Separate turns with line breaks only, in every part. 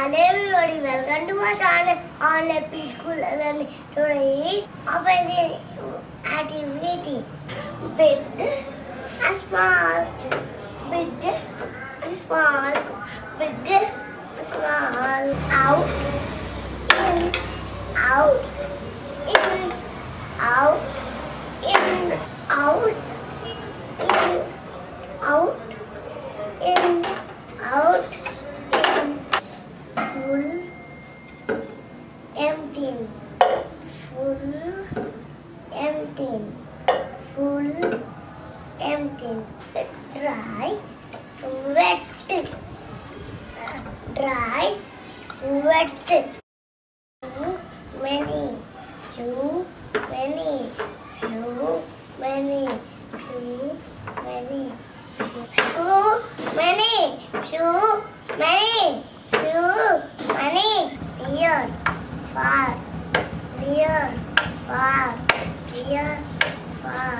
Hello everybody, welcome to my channel on Epic School and today is opposite activity. Big and small, big and small, big and small. Out, in, out, in, out, in, out, in, out, in, out, empty, full, empty, full, empty, dry, wet, dry, wet, too many, too many, too many, too many, too many, too many, too many, near, far, near, far, near, far,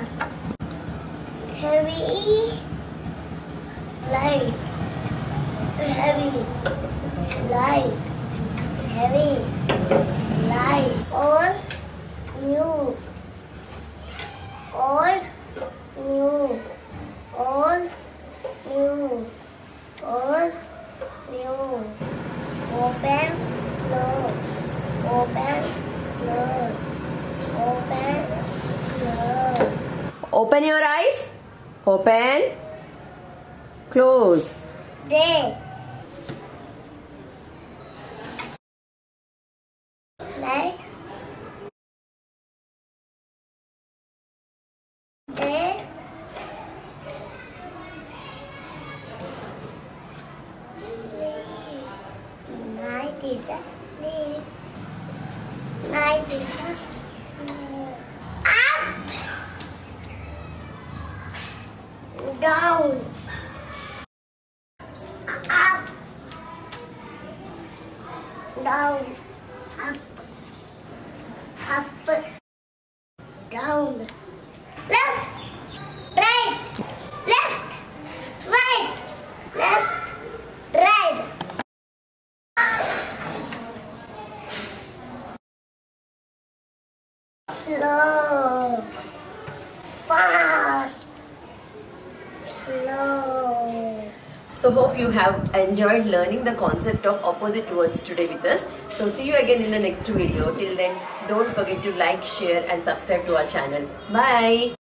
heavy, light, heavy, light, heavy, light, all new, all new, all new, all new, open, close, open, close, open, close.
Open your eyes. Open. Close.
Day. Night. Day. Night is a sleep. Night is a sleep. Up. Down. Up. Down. Up. Up. Down. Left. Right. Left. Right. Left. Right. Slow. Fast. Slow.
So hope you have enjoyed learning the concept of opposite words today with us. So see you again in the next video. Till then, don't forget to like, share and subscribe to our channel. Bye.